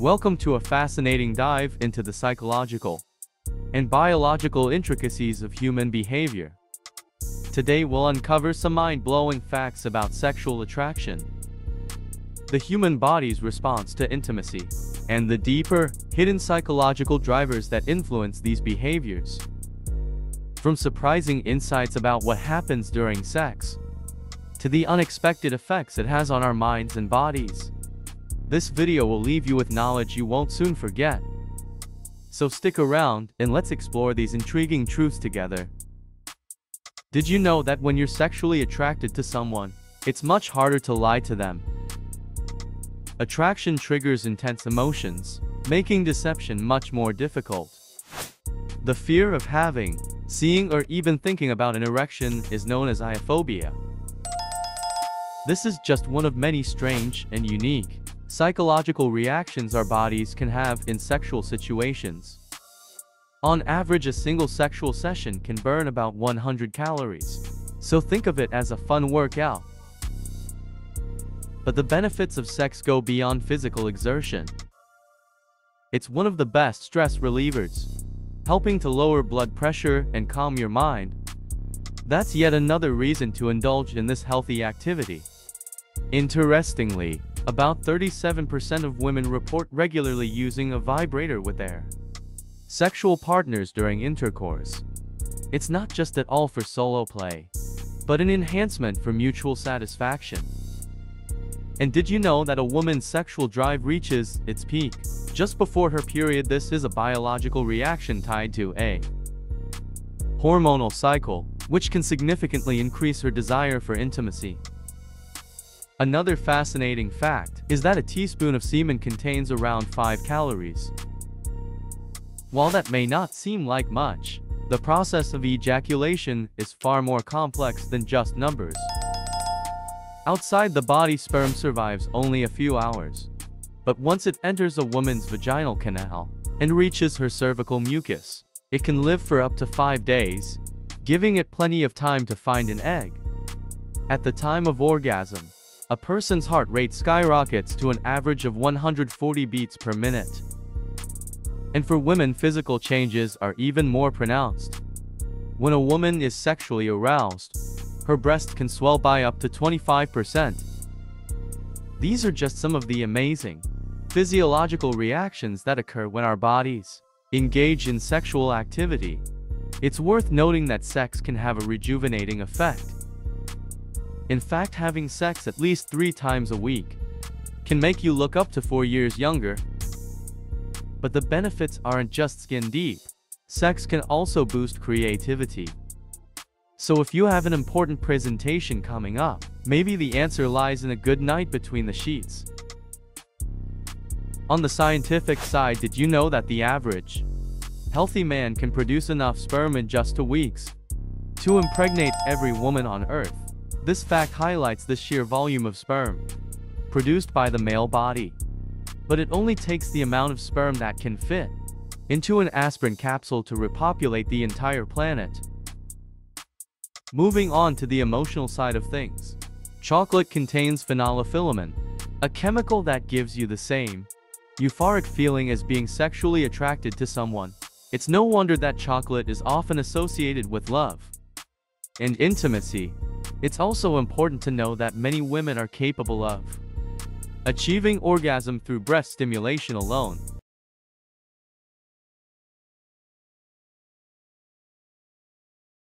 Welcome to a fascinating dive into the psychological and biological intricacies of human behavior. Today we'll uncover some mind-blowing facts about sexual attraction, the human body's response to intimacy, and the deeper, hidden psychological drivers that influence these behaviors. From surprising insights about what happens during sex, to the unexpected effects it has on our minds and bodies. This video will leave you with knowledge you won't soon forget. So stick around, and let's explore these intriguing truths together. Did you know that when you're sexually attracted to someone, it's much harder to lie to them? Attraction triggers intense emotions, making deception much more difficult. The fear of having, seeing or even thinking about an erection is known as iophobia. This is just one of many strange and unique psychological reactions our bodies can have in sexual situations. On average a single sexual session can burn about 100 calories. So think of it as a fun workout. But the benefits of sex go beyond physical exertion. It's one of the best stress relievers, helping to lower blood pressure and calm your mind. That's yet another reason to indulge in this healthy activity. Interestingly, about 37% of women report regularly using a vibrator with their sexual partners during intercourse. It's not just at all for solo play, but an enhancement for mutual satisfaction. And did you know that a woman's sexual drive reaches its peak just before her period? This is a biological reaction tied to a hormonal cycle, which can significantly increase her desire for intimacy. Another fascinating fact is that a teaspoon of semen contains around 5 calories. While that may not seem like much, the process of ejaculation is far more complex than just numbers. Outside the body sperm survives only a few hours. But once it enters a woman's vaginal canal and reaches her cervical mucus, it can live for up to 5 days, giving it plenty of time to find an egg. At the time of orgasm, a person's heart rate skyrockets to an average of 140 beats per minute. And for women physical changes are even more pronounced. When a woman is sexually aroused, her breast can swell by up to 25%. These are just some of the amazing physiological reactions that occur when our bodies engage in sexual activity. It's worth noting that sex can have a rejuvenating effect in fact having sex at least three times a week can make you look up to four years younger. But the benefits aren't just skin deep. Sex can also boost creativity. So if you have an important presentation coming up, maybe the answer lies in a good night between the sheets. On the scientific side did you know that the average healthy man can produce enough sperm in just two weeks to impregnate every woman on earth? This fact highlights the sheer volume of sperm produced by the male body. But it only takes the amount of sperm that can fit into an aspirin capsule to repopulate the entire planet. Moving on to the emotional side of things. Chocolate contains phenylethylamine, a chemical that gives you the same euphoric feeling as being sexually attracted to someone. It's no wonder that chocolate is often associated with love and intimacy. It's also important to know that many women are capable of achieving orgasm through breast stimulation alone.